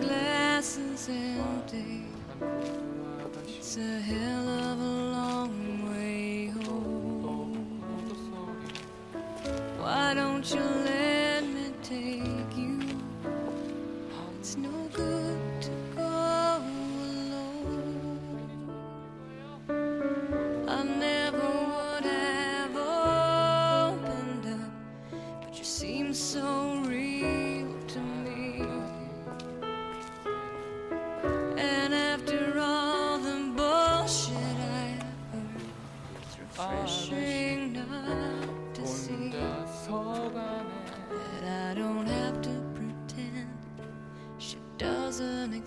glass is empty. It's a hell of a long way home. Why don't you let me take you? It's no good to go alone. I never would have opened up, but you seem so.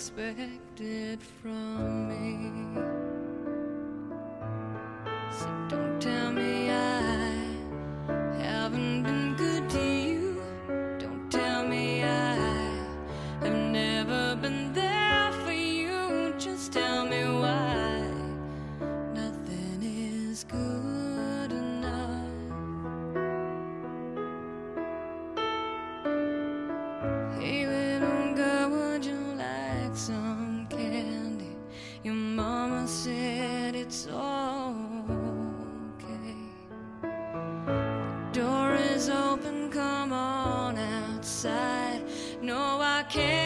expected from me. So don't like some candy. Your mama said it's okay. Door is open, come on outside. No, I can't.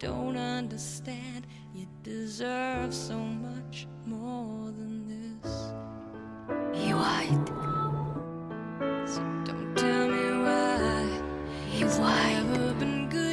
don't understand. You deserve so much more than this. You white. So don't tell me why. You white. Never been good.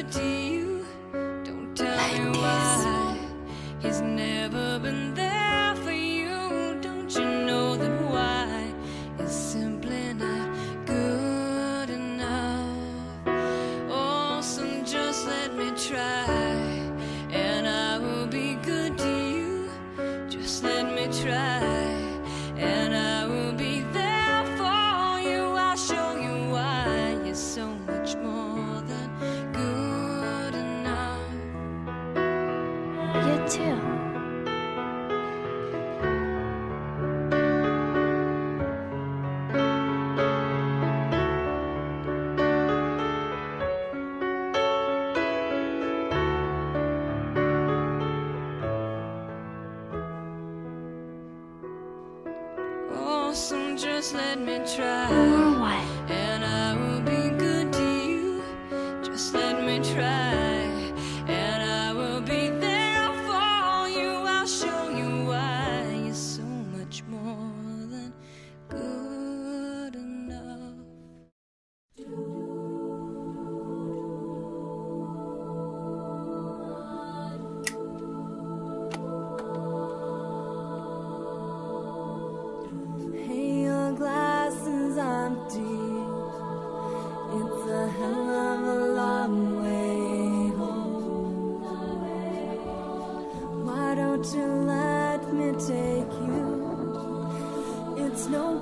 awesome, just let me try. Or what?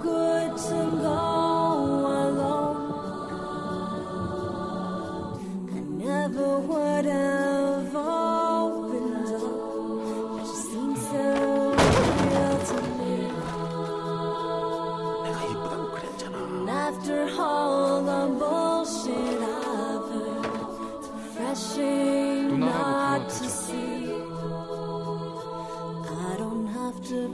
good to go.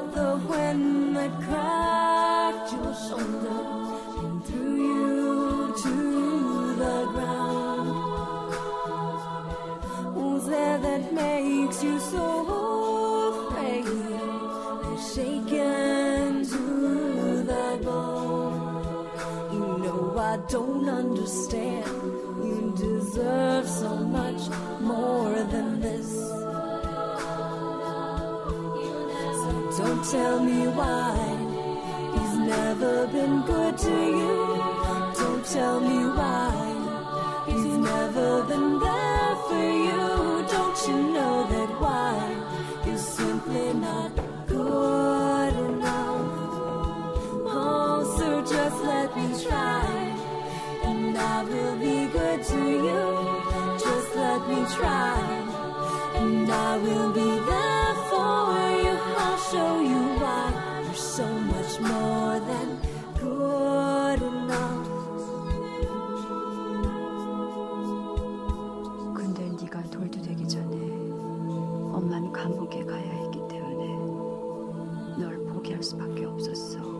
that cracked your shoulder and threw you to the ground? Who's there that makes you so afraid? They're shaken to the bone. You know I don't understand. You deserve don't tell me why he's never been good to you. Don't tell me why he's never been there for you. Don't you know that why is simply not good enough? Oh, so just let me try, and I will be good to you. Just let me try, and I will be show you why you're so much more than good enough. 근데 네가 돌도 되기 전에 엄마는 감옥에 가야 했기 때문에 널 포기할 수밖에 없었어.